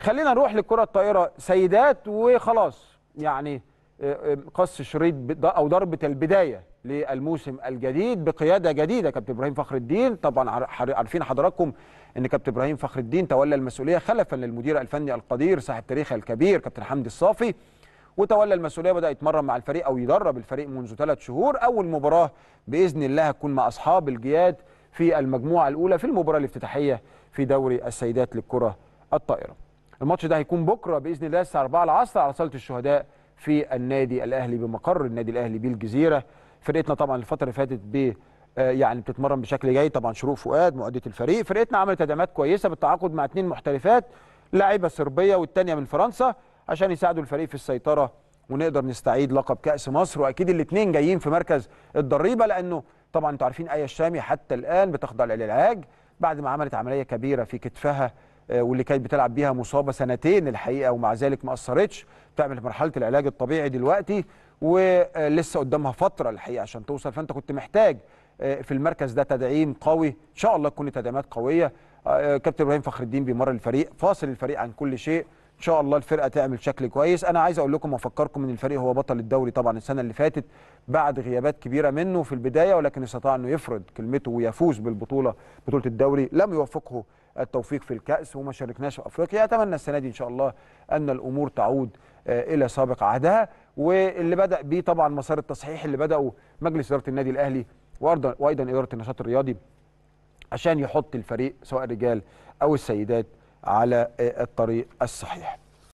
خلينا نروح للكرة الطائرة. سيدات وخلاص. يعني آه، آه، قص شريط أو ضربة البداية للموسم الجديد بقيادة جديدة. كابتن إبراهيم فخر الدين طبعا عارفين حضراتكم إن كابتن إبراهيم فخر الدين تولى المسؤولية خلفا للمدير الفني القدير صاحب تاريخه الكبير كابتن حمدي الصافي وتولى المسؤولية بدأ يتمرن مع الفريق أو يدرب الفريق منذ ثلاث شهور. أول مباراة بإذن الله هتكون مع أصحاب الجياد في المجموعة الأولى في المباراة الافتتاحية في دوري السيدات للكرة الطائرة. الماتش ده هيكون بكرة بإذن الله الساعة 4 العصر على صالة الشهداء في النادي الأهلي بمقر النادي الأهلي بالجزيرة. فرقتنا طبعا الفترة اللي فاتت ب آه، يعني بتتمرن بشكل جيد طبعا شروق فؤاد معدة الفريق. فرقتنا عملت تدعيمات كويسة بالتعاقد مع اثنين محترفات لاعيبه صربية والثانيه من فرنسا عشان يساعدوا الفريق في السيطرة ونقدر نستعيد لقب كأس مصر. وأكيد الاثنين جايين في مركز الضريبة لأنه طبعا أنتوا عارفين إيه الشامي حتى الآن بتخضع للعلاج بعد ما عملت عملية كبيرة في كتفها واللي كانت بتلعب بيها مصابة سنتين الحقيقة ومع ذلك ما أثرتش بتعمل مرحلة العلاج الطبيعي دلوقتي ولسه قدامها فترة الحقيقة عشان توصل. فأنت كنت محتاج آه، في المركز ده تدعيم قوي. إن شاء الله تكون تدعيمات قوية. آه، كابتن إبراهيم فخر الدين بيمر الفريق فاصل الفريق عن كل شيء. إن شاء الله الفرقة تعمل شكل كويس. أنا عايز أقول لكم وأفكركم إن الفريق هو بطل الدوري طبعا السنة اللي فاتت بعد غيابات كبيرة منه في البداية ولكن استطاع إنه يفرض كلمته ويفوز بالبطولة بطولة الدوري. لم يوفقه التوفيق في الكأس وما شاركناش في أفريقيا. أتمنى السنة دي إن شاء الله أن الأمور تعود آه، إلى سابق عهدها. واللي بدأ بيه طبعا مسار التصحيح اللي بدأه مجلس إدارة النادي الأهلي وأيضا- وأيضا إدارة النشاط الرياضي عشان يحط الفريق سواء الرجال أو السيدات على آه، الطريق الصحيح.